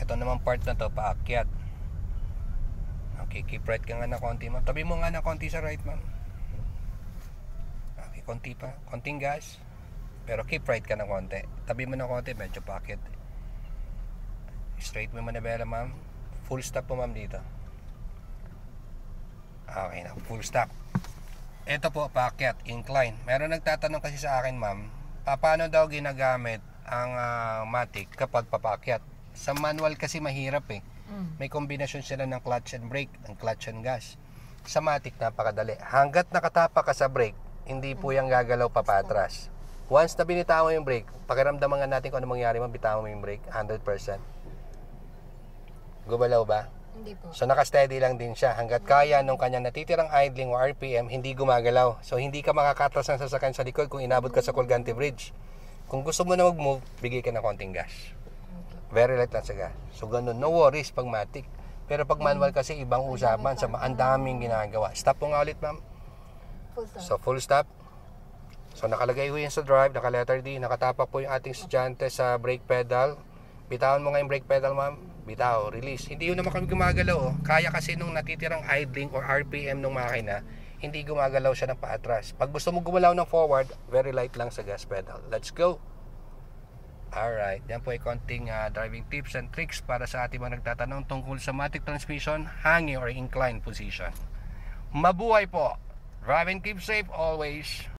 Ito naman part na to, paakyat. Okay, keep right ka nga na konti, ma'am. Tabi mo nga na konti sa right, ma'am. Okay, konti pa. Konting gas. Pero keep right ka na konti. Tabi mo na konti, medyo paakyat. Straight mo manabela, ma'am. Full stop po, ma'am, dito. Okay na, full stop. Ito po, paakyat, incline. Meron nagtatanong kasi sa akin, ma'am, pa- paano daw ginagamit ang ah, matic kapag papakyat? Sa manual kasi mahirap eh. Mm. May kombinasyon sila ng clutch and brake, ng clutch and gas. Sa matic, napakadali. Hanggat nakatapa ka sa brake, hindi po yung gagalaw pa patras. Once na binitawan mo yung brake, pakiramdaman nga natin kung ano mangyari mo, bitawan mo yung brake, 100%. Gumalaw ba? Hindi po. So naka-steady lang din siya hanggat kaya nung kanyang natitirang idling o RPM hindi gumagalaw. So hindi ka makakatras ng sasakyan sa likod kung inabot ka sa Colgante Bridge. Kung gusto mo na mag-move, bigay ka ng konting gas. Very light lang sa gas. So ganun, no worries pag matic. Pero pag manual kasi ibang usapan sa ang daming ginagawa. Stop mo nga ulit ma'am. Full stop. So full stop. So nakalagay ho yan sa drive, naka letter D, nakatapak po yung ating estudyante sa brake pedal. Bitawan mo nga yung brake pedal ma'am. Bitaw, release. Hindi yun naman kami gumagalaw. Oh. Kaya kasi nung natitirang idling or RPM ng makina, hindi gumagalaw siya ng paatras. Pag gusto mo gumalaw ng forward, very light lang sa gas pedal. Let's go! Alright, yan po ay konting ah, driving tips and tricks para sa ating mga nagtatanong tungkol sa matic transmission, hanging or inclined position. Mabuhay po! Drive and keep safe always!